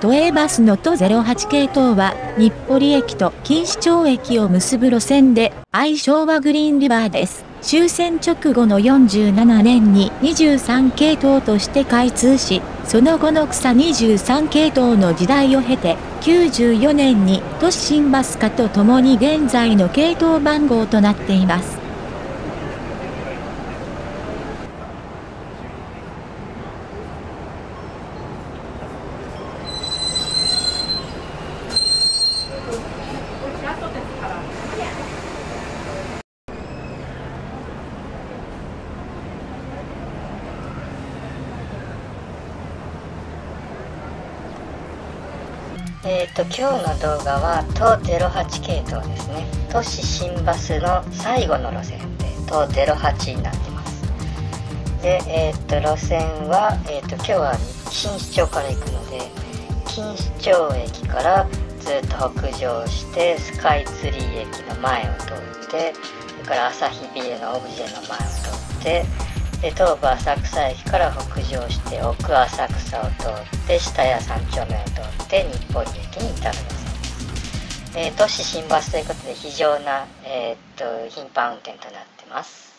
都営バスの都08系統は、日暮里駅と錦糸町駅を結ぶ路線で、愛称はグリーンリバーです。終戦直後の47年に23系統として開通し、その後の草23系統の時代を経て、94年に都市新バス化とともに現在の系統番号となっています。と、今日の動画は都08系統ですね。都市新バスの最後の路線で都08になってます。で、えーと、路線は、えーと、今日は錦糸町から行くので錦糸町駅からずっと北上してスカイツリー駅の前を通ってそれから朝日ビルのオブジェの前を通ってで東武浅草駅から北上して奥浅草を通って下谷三丁目を通って日暮里駅に至る路線です、えー、都市新バスということで非常な、えー、っと頻繁運転となってます。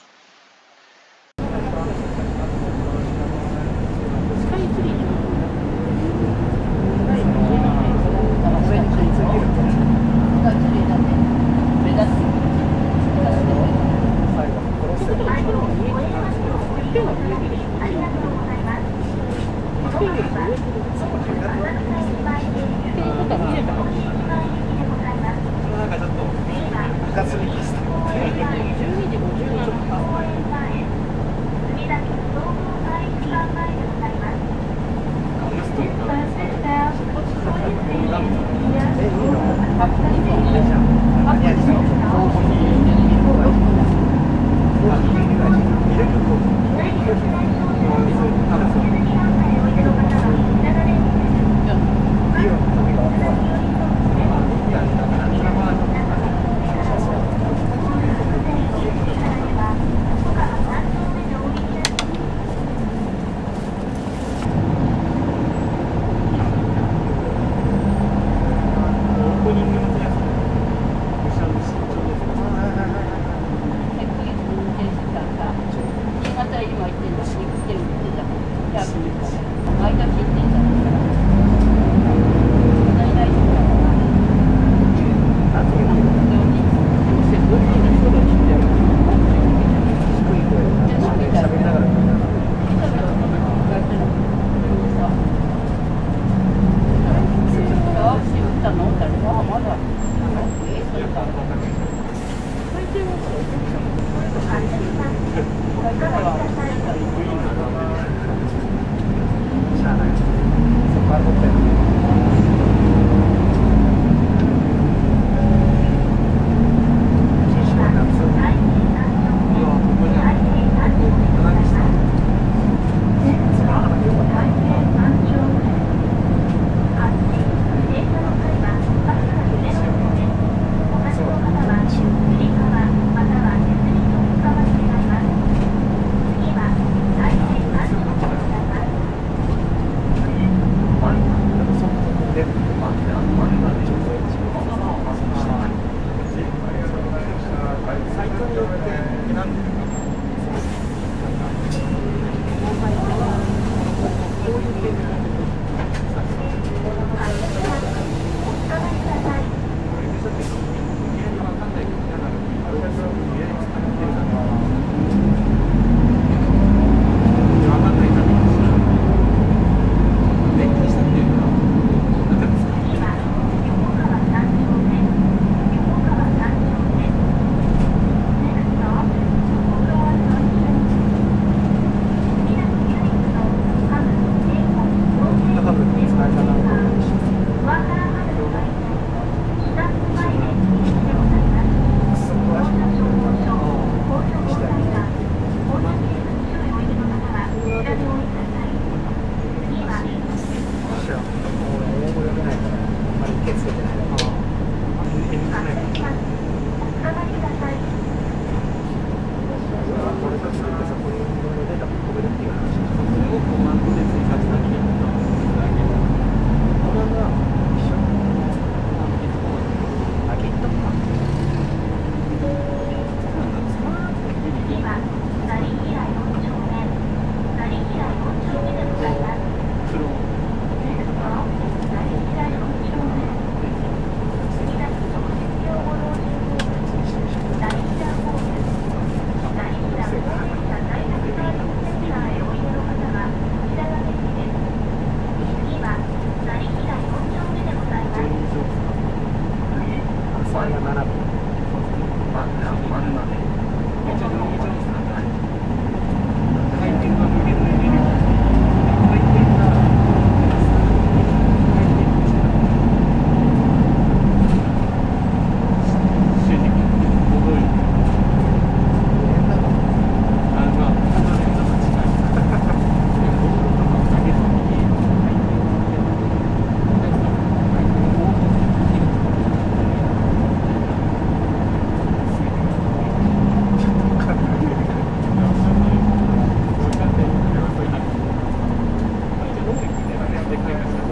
they play.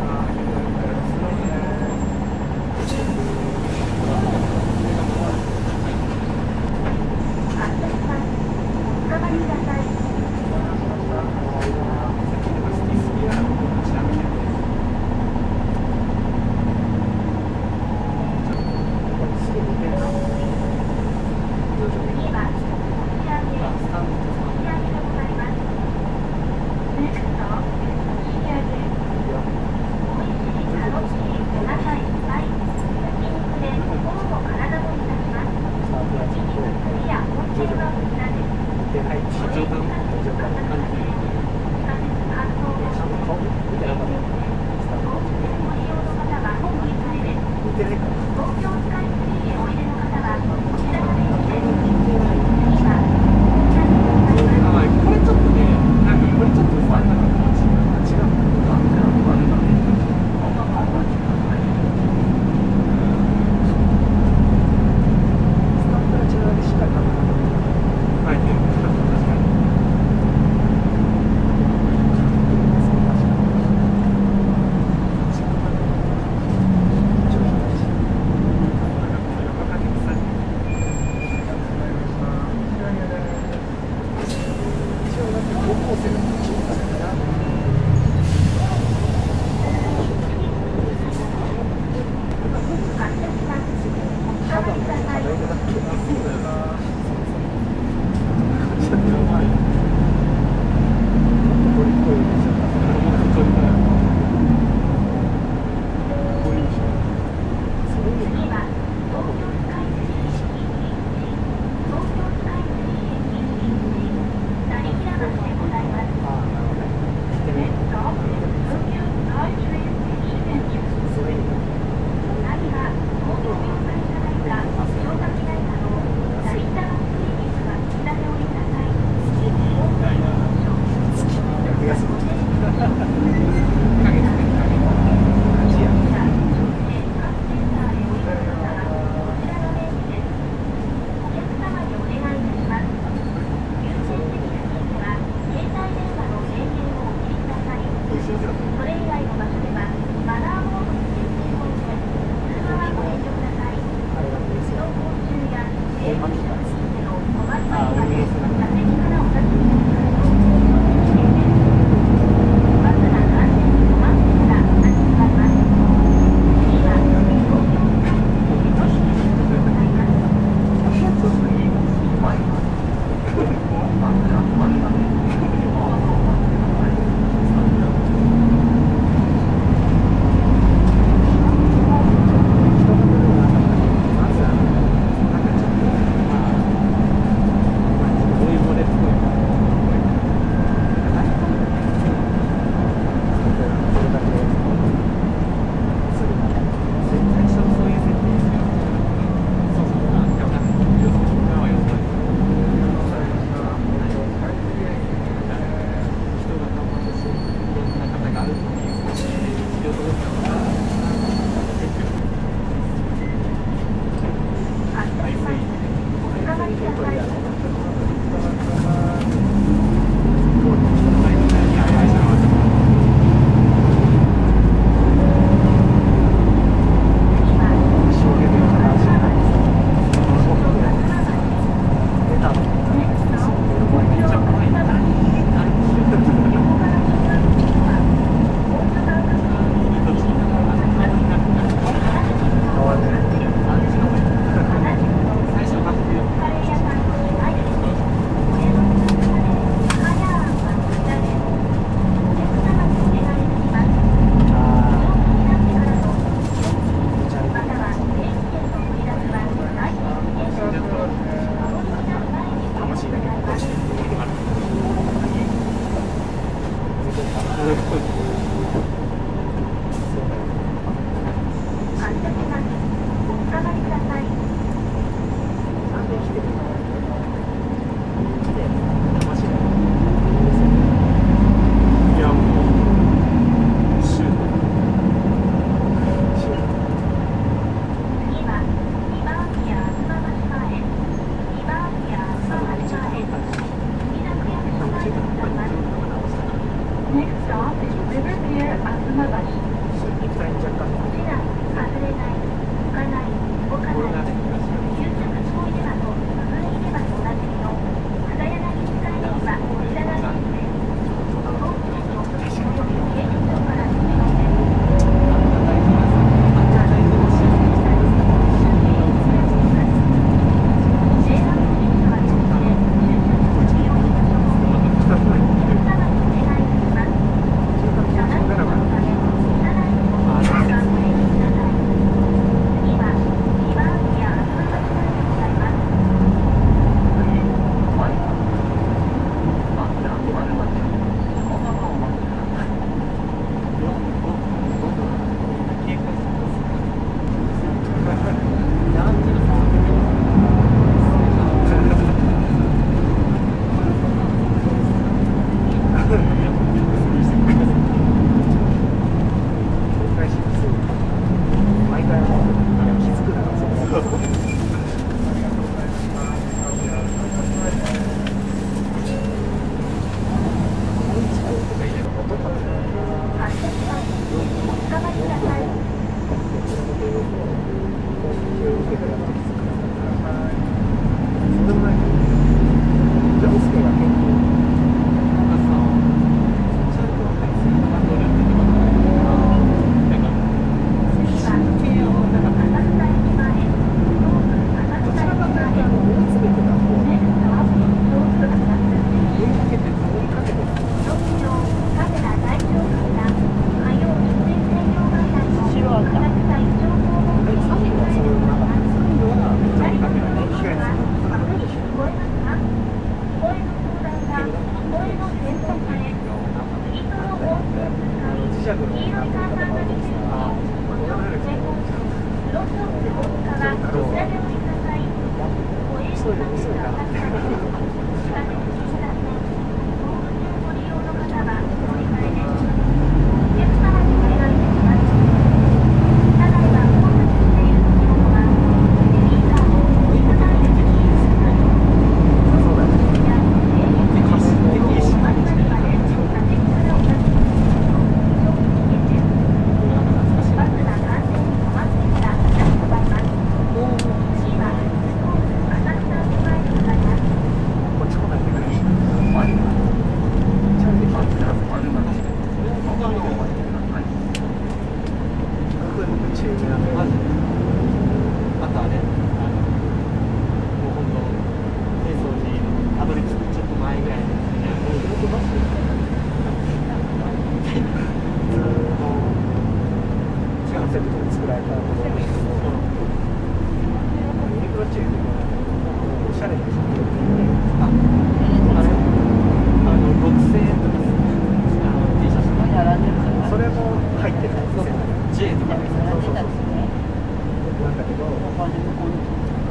だけど、まあ、向こうに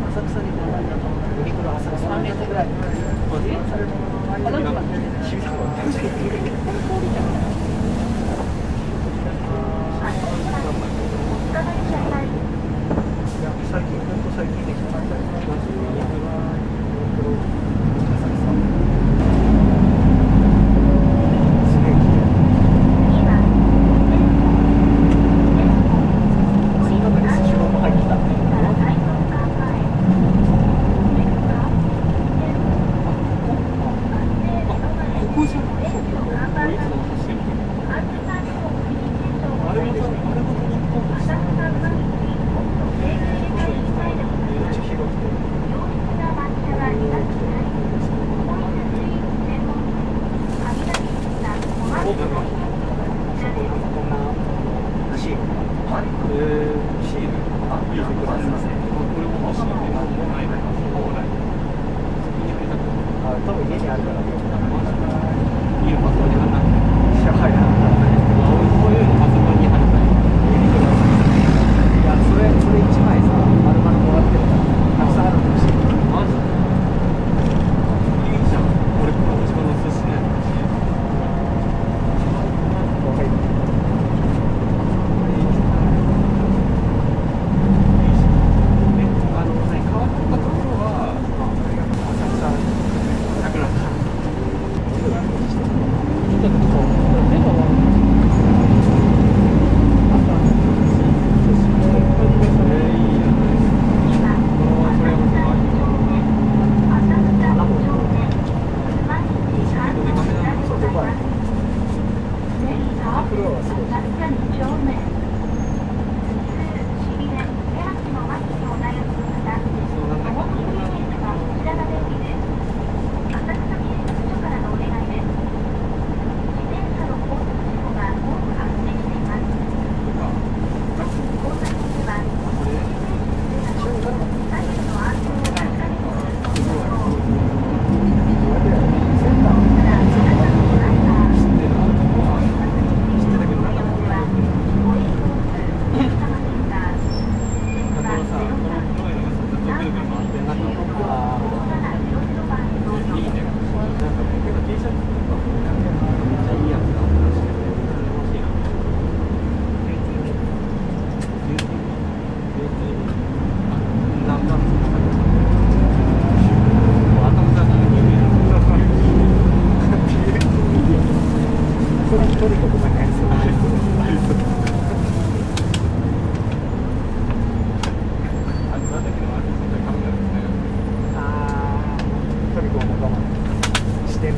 浅草に行かないんだと思って、ビクロ浅草3列ぐらい。えそれも、あれだけど、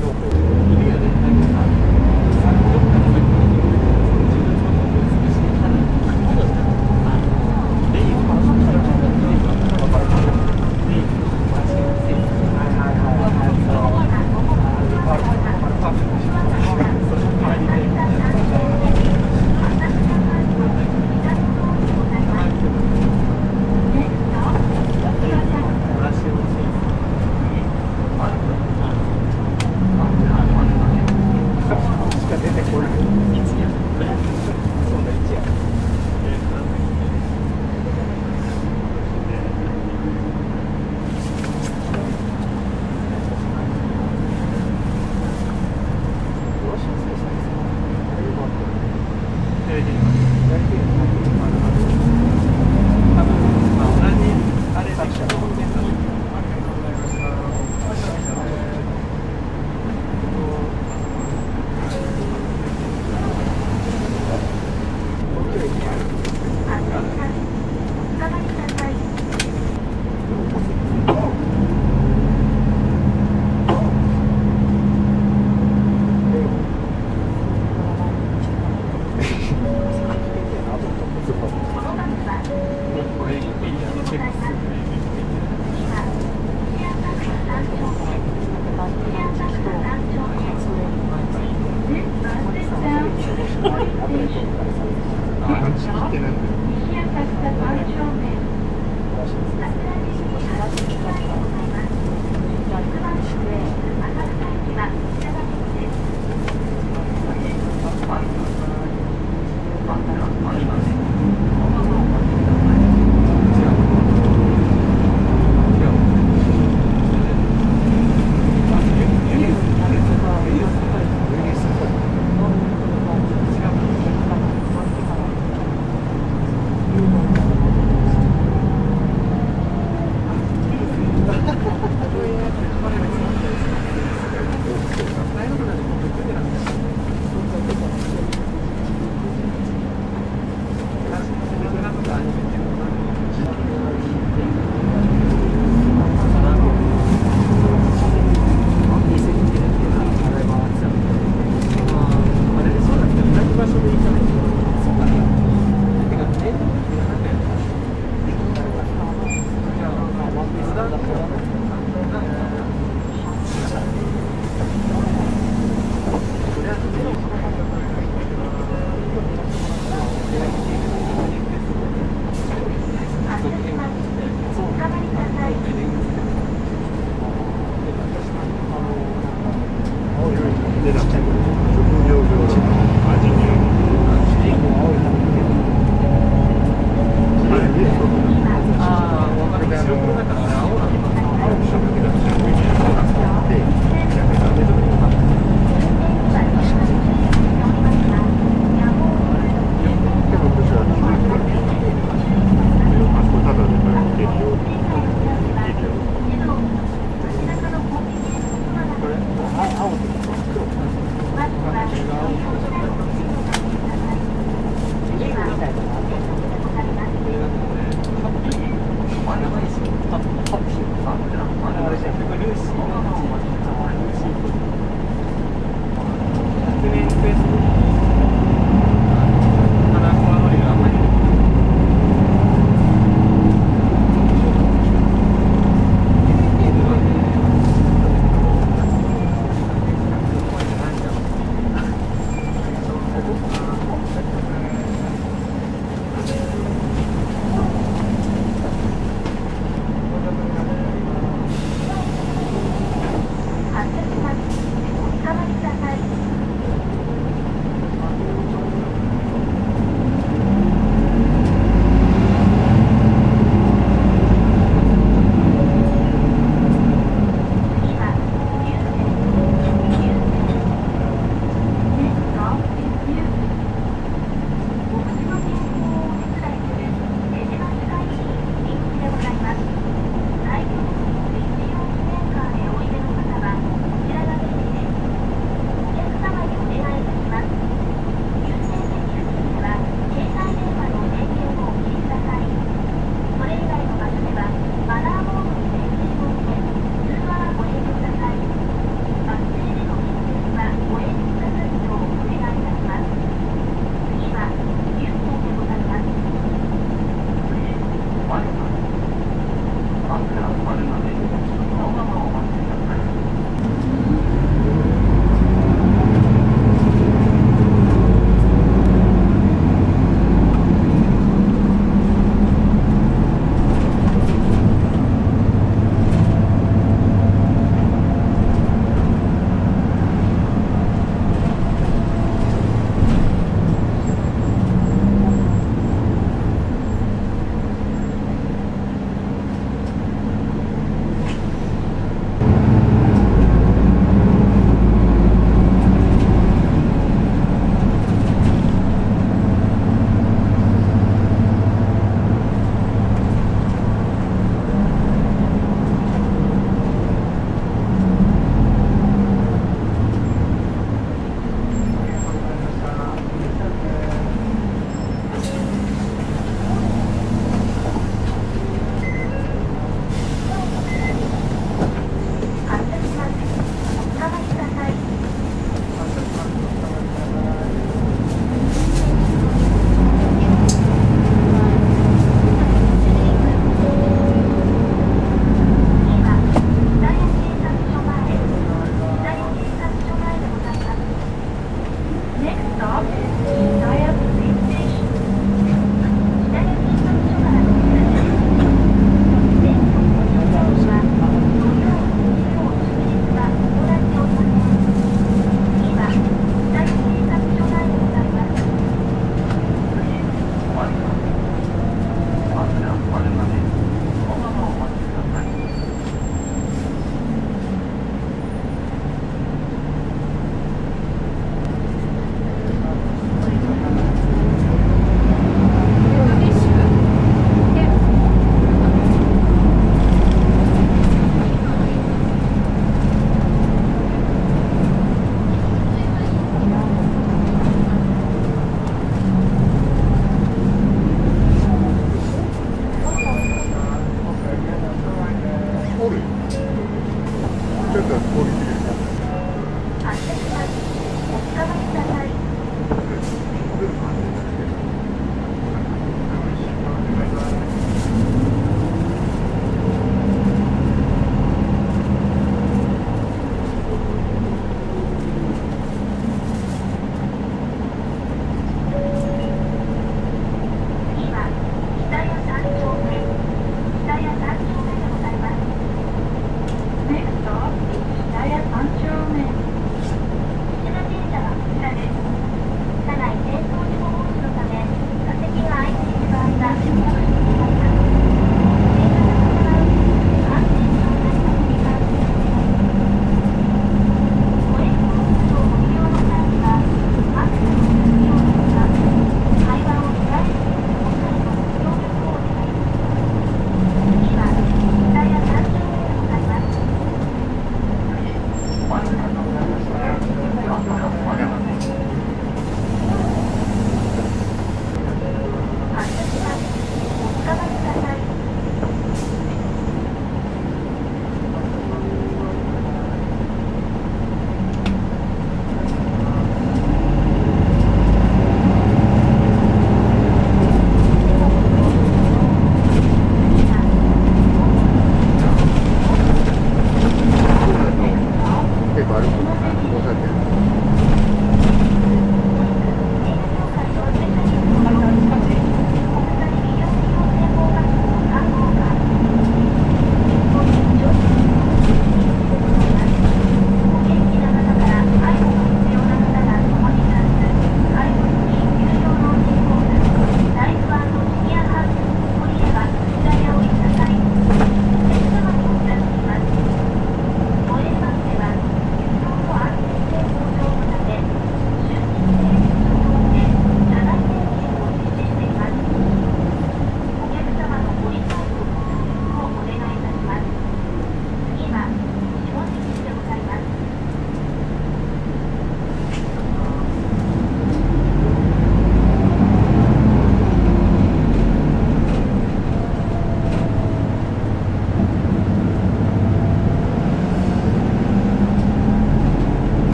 do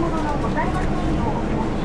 物のございませんよう